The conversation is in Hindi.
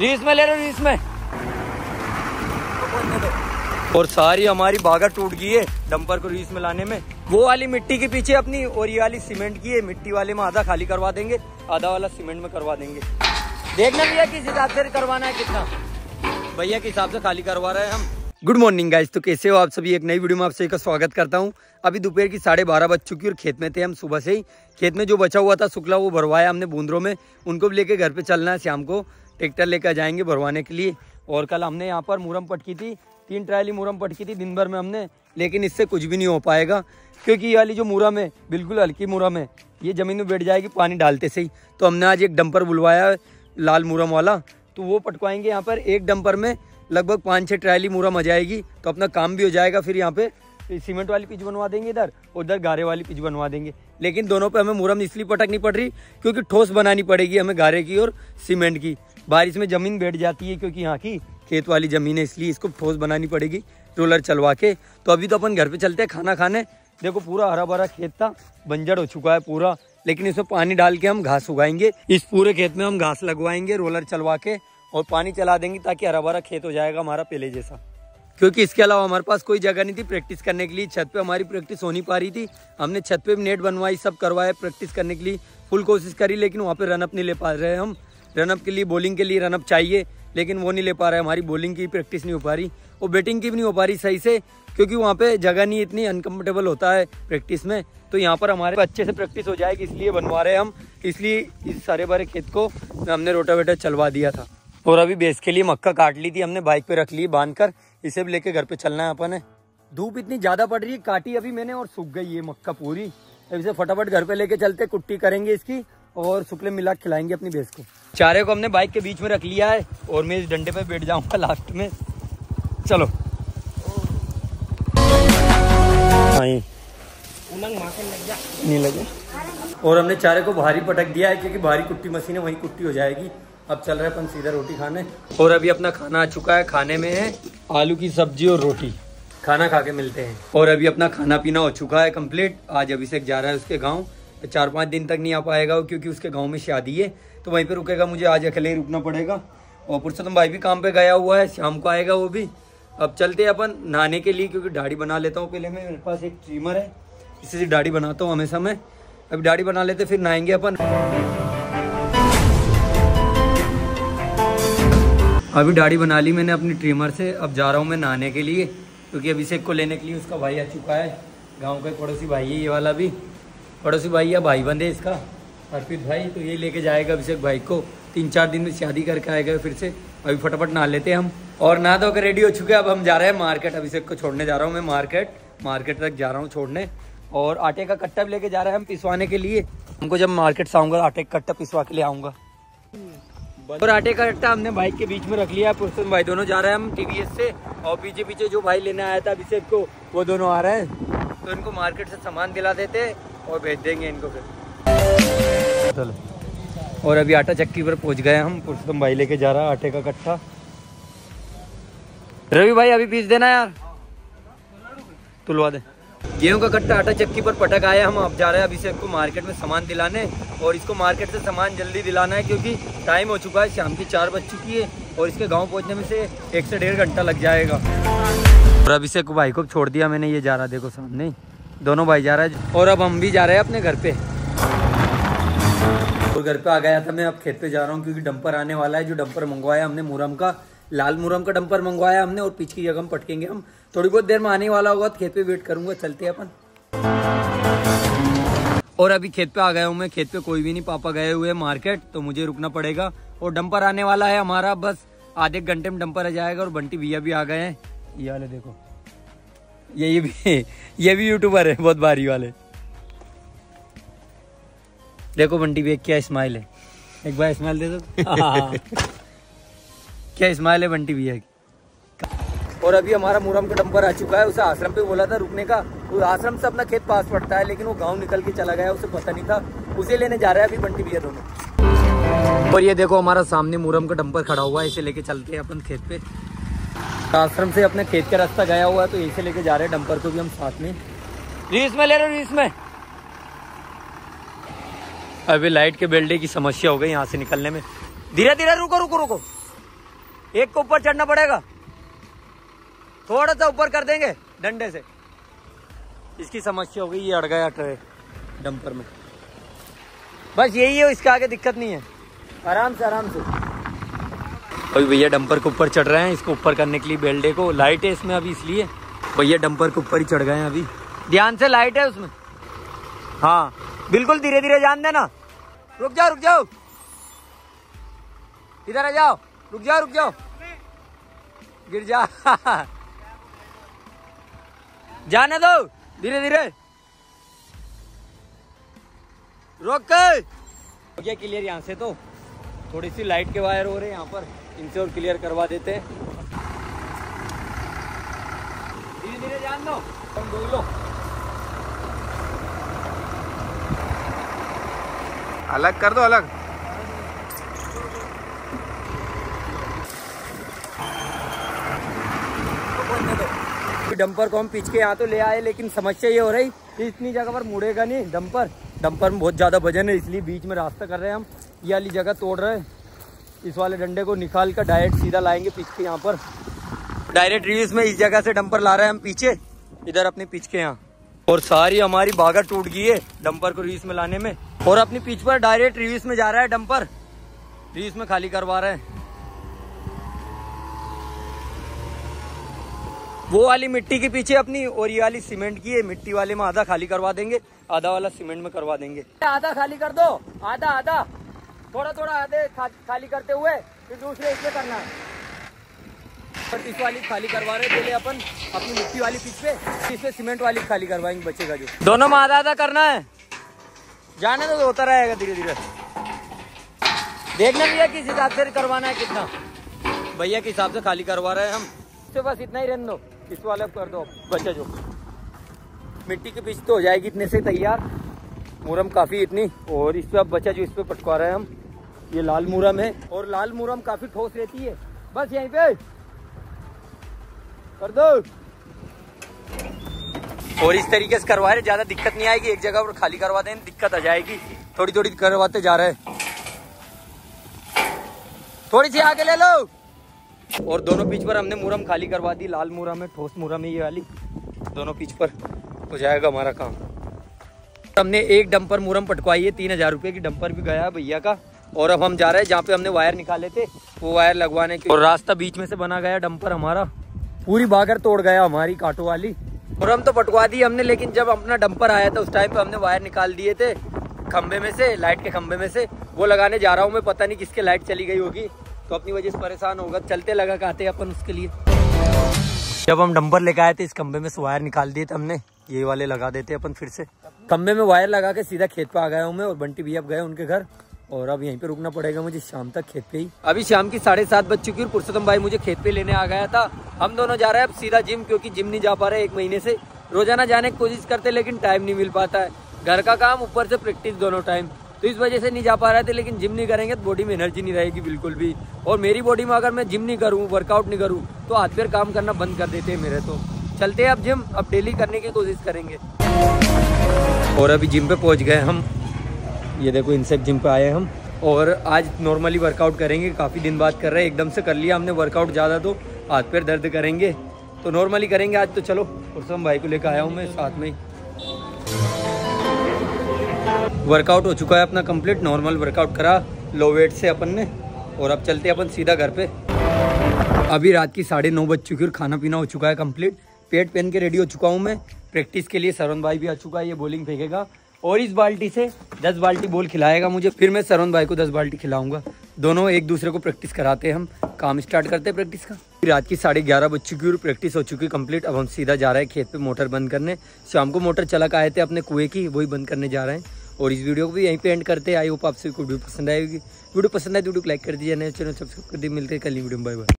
रीस में ले लो रीस में। और सारी हमारी बागा टूट गई है डंपर को रीस में लाने में। वो वाली मिट्टी के पीछे अपनी, और ये वाली सीमेंट की है, मिट्टी वाले में आधा खाली करवा देंगे, आधा वाला सीमेंट में करवा देंगे। देखना भैया किस हिसाब से करवाना है, कितना। भैया के हिसाब से खाली करवा रहे हैं हम। गुड मॉर्निंग गाइज़ तो कैसे हो आप सभी? एक नई वीडियो में आप सभी का स्वागत करता हूँ। अभी दोपहर की साढ़े बारह बज चुकी और खेत में थे हम सुबह से ही। खेत में जो बचा हुआ था, शुक्ला वो भरवाया हमने बूंदरों में। उनको भी लेके घर पे चलना है शाम को। ट्रैक्टर लेकर जाएँगे भरवाने के लिए। और कल हमने यहाँ पर मुरम पटकी थी, तीन ट्रायली मुरम पटकी थी दिन भर में हमने, लेकिन इससे कुछ भी नहीं हो पाएगा, क्योंकि ये वाली जो मुरम है, बिल्कुल हल्की मुरम है, ये ज़मीन में बैठ जाएगी पानी डालते से ही। तो हमने आज एक डंपर बुलवाया लाल मुरम वाला तो वो पटकवाएँगे यहाँ पर एक डंपर में, लगभग पाँच छः ट्रायली मुरम आ जाएगी तो अपना काम भी हो जाएगा फिर यहाँ पे। सीमेंट वाली पिच बनवा देंगे इधर और उधर गारे वाली पिच बनवा देंगे। लेकिन दोनों पे हमें मुरम इसलिए पटकनी पड़ रही, क्योंकि ठोस बनानी पड़ेगी हमें गारे की और सीमेंट की। बारिश में ज़मीन बैठ जाती है क्योंकि यहाँ की खेत वाली ज़मीन है, इसलिए इसको ठोस बनानी पड़ेगी, रोलर चलवा के। तो अभी तो अपन घर पे चलते हैं खाना खाने। देखो पूरा हरा भरा खेत था, बंजर हो चुका है पूरा, लेकिन इसमें पानी डाल के हम घास उगाएँगे। इस पूरे खेत में हम घास लगवाएँगे, रोलर चलवा के, और पानी चला देंगे ताकि हरा भरा खेत हो जाएगा हमारा पहले जैसा। क्योंकि इसके अलावा हमारे पास कोई जगह नहीं थी प्रैक्टिस करने के लिए। छत पे हमारी प्रैक्टिस हो नहीं पा रही थी। हमने छत पे भी नेट बनवाई, सब करवाया, प्रैक्टिस करने के लिए फुल कोशिश करी, लेकिन वहाँ पे रनअप नहीं ले पा रहे हम। रनअप के लिए बॉलिंग के लिए रनअप चाहिए, लेकिन वो नहीं ले पा रहे हमारी बॉलिंग की प्रैक्टिस नहीं हो पा रही। और बैटिंग की भी नहीं हो पा रही सही से, क्योंकि वहाँ पे जगह नहीं, इतनी अनकम्फर्टेबल होता है प्रैक्टिस में। तो यहाँ पर हमारे अच्छे से प्रैक्टिस हो जाएगी, इसलिए बनवा रहे हम। इसलिए इस सारे बारे खेत को हमने रोटावेटर चलवा दिया था। और अभी बेस के लिए मक्का काट ली थी हमने बाइक पे रख ली बाँध कर इसे भी लेके घर पे चलना है अपन। धूप इतनी ज़्यादा पड़ रही है काटी अभी मैंने और सूख गई है मक्का पूरी। अब इसे फटाफट घर पे लेके चलते कुट्टी करेंगे इसकी और शुक्ले मिला खिलाएँगे अपनी भैंस को। चारे को हमने बाइक के बीच में रख लिया है और मैं इस डंडे पे बैठ जाऊँगा लास्ट में। चलो। नहीं लगे। और हमने चारे को भारी पटक दिया है क्योंकि भारी कुट्टी मशीन है वही कुट्टी हो जाएगी। अब चल रहे अपन सीधा रोटी खाने। और अभी अपना खाना आ चुका है खाने में है आलू की सब्ज़ी और रोटी। खाना खा के मिलते हैं। और अभी अपना खाना पीना हो चुका है कंप्लीट आज अभिषेक जा रहा है उसके गाँव। चार पाँच दिन तक नहीं आ पाएगा क्योंकि उसके गाँव में शादी है। तो वहीं पे रुकेगा मुझे आज अकेले ही रुकना पड़ेगा। और पुरुषोत्तम भाई भी काम पे गया हुआ है शाम को आएगा वो भी। अब चलते हैं अपन नहाने के लिए क्योंकि दाढ़ी बना लेता हूँ पहले मैं। मेरे पास एक ट्रीमर है इससे दाढ़ी बनाता हूँ हमेशा मैं। अभी दाढ़ी बना लेते फिर नहाएँगे अपन। अभी दाढ़ी बना ली मैंने अपनी ट्रिमर से। अब जा रहा हूँ मैं नहाने के लिए, क्योंकि अभिषेक को लेने के लिए उसका भाई आ चुका है। गाँव का पड़ोसी भाई है ये वाला भी। पड़ोसी भाई या भाई बंदे इसका अर्पित भाई। तो ये लेके जाएगा अभिषेक भाई को। तीन चार दिन में शादी करके आएगा फिर से। अभी फटाफट नहा लेते हैं हम। और नहा धोकर रेडी हो चुके हैं। अब हम जा रहे हैं मार्केट अभिषेक को छोड़ने जा रहा हूँ मैं मार्केट मार्केट तक जा रहा हूँ छोड़ने। और आटे का कट्टा भी लेके जा रहे हैं हम पिसवाने के लिए। हमको जब मार्केट से आऊँगा, आटे का कट्टा पिसवा के लिए आऊँगा। और आटे का कट्टा हमने बाइक के बीच में रख लिया पुरुषोत्तम भाई दोनों जा रहे हैं हम टीवीएस से और पीछे पीछे जो भाई लेने आया था अभिषेक को वो दोनों आ रहे हैं। तो इनको मार्केट से सामान दिला देते और भेज देंगे इनको फिर। चलो। और अभी आटा चक्की पर पहुँच गए हम पुरुषोत्तम भाई लेके जा रहा है आटे का कट्टा। रवि भाई अभी पीस देना यार। तुलवा दे। गेहूँ का कट्टा, आटा चक्की पर पटक आया, हम अब जा रहे हैं अभिषेक को मार्केट में सामान दिलाने और इसको मार्केट से सामान जल्दी दिलाना है क्योंकि टाइम हो चुका है, शाम की चार बज चुकी है और इसके गाँव पहुँचने में से एक से डेढ़ घंटा लग जाएगा। और अभिषेक भाई को छोड़ दिया मैंने, ये जा रहा देखो सामने, दोनों भाई जा रहा है और अब हम भी जा रहे हैं अपने घर पे। और घर पे आ गया था मैं, अब खेत पे जा रहा हूँ क्योंकि डंपर आने वाला है, जो डंपर मंगवाया हमने, मुरम का, लाल मुरम का डंपर मंगवाया हमने और पीछे की जगह हम पटकेंगे, हम थोड़ी बहुत देर में आने वाला होगा खेत पे वेट करूँगा चलते हैं अपन। और अभी खेत पे आ गया हूँ मैं खेत पे कोई भी नहीं पापा गए हुए मार्केट तो मुझे रुकना पड़ेगा। और डंपर आने वाला है हमारा बस आधे घंटे में डंपर आ जाएगा और बंटी भैया भी आ गए हैं। ये वाले देखो। ये ये भी ये भी यूट्यूबर है बहुत भारी वाले। देखो बंटी भैया क्या स्माइल है। एक बार स्माइल दे दो। क्या स्माइल है बंटी भैया की? और अभी हमारा मुरम का डंपर आ चुका है, उसे आश्रम पे बोला था रुकने का। वो आश्रम से अपना खेत पास पड़ता है, लेकिन वो गाँव निकल के चला गया, उसे पता नहीं था। उसे लेने जा रहा है अभी बंटी भैया दोनों और ये देखो, हमारा सामने मुरम का डंपर खड़ा हुआ है, इसे लेके चलते हैं अपन खेत पे। आश्रम से अपने खेत का रास्ता गया हुआ है तो इसे लेके जा रहे हैं डंपर को भी हम साथ में। रीस में ले लो रीस में। अभी लाइट के बेल्डे की समस्या हो गई यहाँ से निकलने में। धीरे धीरे रुको रुको रुको। एक को ऊपर चढ़ना पड़ेगा। थोड़ा सा ऊपर कर देंगे डंडे से। इसकी समस्या हो गई ये अड़ गया ट्रे डंपर में। बस यही है इसके आगे दिक्कत नहीं है। आराम से आराम से। अभी भैया डंपर के ऊपर चढ़ रहे हैं इसको ऊपर करने के लिए बेल्डे को लाइट है इसमें अभी इसलिए भैया डंपर के ऊपर ही चढ़ गए हैं अभी। ध्यान से लाइट है उसमें। हाँ बिल्कुल धीरे धीरे जान देना। रुक जाओ रुक जाओ। इधर आ जाओ रुक जाओ रुक जाओ। गिर जा। जाने दो। धीरे धीरे। रोक हो गया क्लियर यहाँ से तो। थोड़ी सी लाइट के वायर हो रहे हैं यहाँ पर। इनसे और क्लियर करवा देते हैं। धीरे धीरे जान दो। तुम दो लो। अलग कर दो अलग। डंपर को हम पीछ के यहाँ तो ले आए, लेकिन समस्या ये हो रही कि इतनी जगह पर मुड़ेगा नहीं डंपर। डंपर में बहुत ज़्यादा वज़न है, इसलिए बीच में रास्ता कर रहे हैं हम। ये वाली जगह तोड़ रहे हैं। इस वाले डंडे को निकाल कर डायरेक्ट सीधा लाएँगे पीछ के यहाँ पर। डायरेक्ट रिव्यूज़ में इस जगह से डंपर ला रहे हैं हम पीछे। इधर अपने पीछ के यहाँ। और सारी हमारी बागा टूट गई है डंपर को रिव्यूज़ में लाने में। और अपनी पीछ पर डायरेक्ट रिव्यूज़ में जा रहा है डंपर। रिव्यूज़ में खाली करवा रहे हैं। वो वाली मिट्टी के पीछे अपनी और ये वाली सीमेंट की है मिट्टी वाले में आधा खाली करवा देंगे आधा वाला सीमेंट में करवा देंगे। आधा खाली कर दो आधा आधा। थोड़ा थोड़ा आधे खा, खाली करते हुए फिर दूसरे इसमें करना है। इस वाली खाली करवा रहे पहले अपन अपनी मिट्टी वाली पीछ पे इसमें सीमेंट वाली खाली करवाएँगे बचेगा जो। दोनों में आधा आधा करना है। जाने तो होता रहेगा धीरे धीरे देखना भैया किस हिसाब से करवाना है कितना। भैया के हिसाब से खाली करवा रहे हैं हम। तो बस इतना ही रहने दो। इस वाले कर दो। बच्चा जो। मिट्टी के पिच तो हो जाएगी इतने से तैयार। मुरम काफ़ी इतनी। और इस पे अब बच्चा जो इस पे पटका रहे हैं हम। ये लाल मुरम है। और लाल मुरम काफ़ी ठोस रहती है। बस यहीं पे। कर दो। और इस तरीके से करवा रहे ज़्यादा दिक्कत नहीं आएगी। एक जगह पर खाली करवा दें। दिक्कत आ जाएगी। थोड़ी थोड़ी करवाते जा रहे हैं। थोड़ी सी आगे ले लो। और दोनों पीच पर हमने मुरम खाली करवा दी, लाल मुरम है, ठोस मुरम है ये वाली। दोनों पीच पर हो जाएगा हमारा काम। हमने एक डंपर मुरम पटकवाई है, तीन हज़ार रुपये की डंपर भी गया है भैया का। और अब हम जा रहे हैं जहाँ पे हमने वायर निकाले थे, वो वायर लगवाने के और रास्ता बीच में से बना गया डंपर हमारा। पूरी बागर तोड़ गया हमारी कांटो वाली। और हम तो पटवा दी हमने, लेकिन जब अपना डंपर आया था उस टाइम पे हमने वायर निकाल दिए थे खंबे में से, लाइट के खंबे में से। वो लगाने जा रहा हूँ मैं, पता नहीं किसके लाइट चली गई होगी। तो अपनी वजह से परेशान होगा चलते लगा कहते अपन उसके लिए। जब हम डंबर लेके आए थे इस खंबे में से वायर निकाल दिए थे हमने ये वाले लगा देते अपन फिर से। खंबे में वायर लगा के सीधा खेत पे आ गया हूँ मैं और बंटी भी अब गए उनके घर और अब यहीं पे रुकना पड़ेगा मुझे शाम तक खेत पे ही। अभी शाम की साढ़े सात बज चुकी है पुरुषोत्तम भाई मुझे खेत पे लेने आ गया था। हम दोनों जा रहे हैं अब सीधा जिम क्योंकि जिम नहीं जा पा रहे एक महीने से। रोज़ाना जाने की कोशिश करते लेकिन टाइम नहीं मिल पाता है। घर का काम ऊपर से प्रैक्टिस दोनों टाइम तो इस वजह से नहीं जा पा रहे थे, लेकिन जिम नहीं करेंगे तो बॉडी में एनर्जी नहीं रहेगी बिल्कुल भी। और मेरी बॉडी में अगर मैं जिम नहीं करूँ वर्कआउट नहीं करूँ तो हाथ पैर काम करना बंद कर देते हैं मेरे तो। चलते हैं अब जिम अब डेली करने की कोशिश करेंगे। और अभी जिम पे पहुँच गए हम। ये देखो इनसे जिम पे आए हम। और आज नॉर्मली वर्कआउट करेंगे, काफ़ी दिन बाद कर रहे हैं। एकदम से कर लिया हमने वर्कआउट ज़्यादा तो हाथ पैर दर्द करेंगे। तो नॉर्मली करेंगे आज तो चलो पुरुषम भाई को लेकर आया हूँ मैं साथ में वर्कआउट हो चुका है अपना कंप्लीट नॉर्मल वर्कआउट करा लो वेट से अपन ने, और अब चलते अपन सीधा घर पे। अभी रात की साढ़े नौ बज चुकी और खाना पीना हो चुका है कंप्लीट पेट पहन के रेडी हो चुका हूँ मैं। प्रैक्टिस के लिए सरवन भाई भी आ चुका है, ये बॉलिंग फेंकेगा। और इस बाल्टी से दस बाल्टी बॉल खिलाएगा मुझे, फिर मैं सरवन भाई को दस बाल्टी खिलाऊँगा। दोनों एक दूसरे को प्रैक्टिस कराते हैं हम। काम स्टार्ट करते हैं प्रैक्टिस का। रात की साढ़े ग्यारह बज चुकी और प्रैक्टिस हो चुकी कंप्लीट अब हम सीधा जा रहे हैं खेत पे मोटर बंद करने। शाम को मोटर चला के आए थे अपने कुएँ की, वही बंद करने जा रहे हैं। और इस वीडियो को भी यहीं पे एंड करते हैं। आई होप आप आपसे वीडियो पसंद आएगी। वीडियो पसंद आए तो वीडियो को लाइक कर दीजिए। नए चैनल सब्सक्राइब कर दिए मिलते हैं कल वीडियो बाय बाय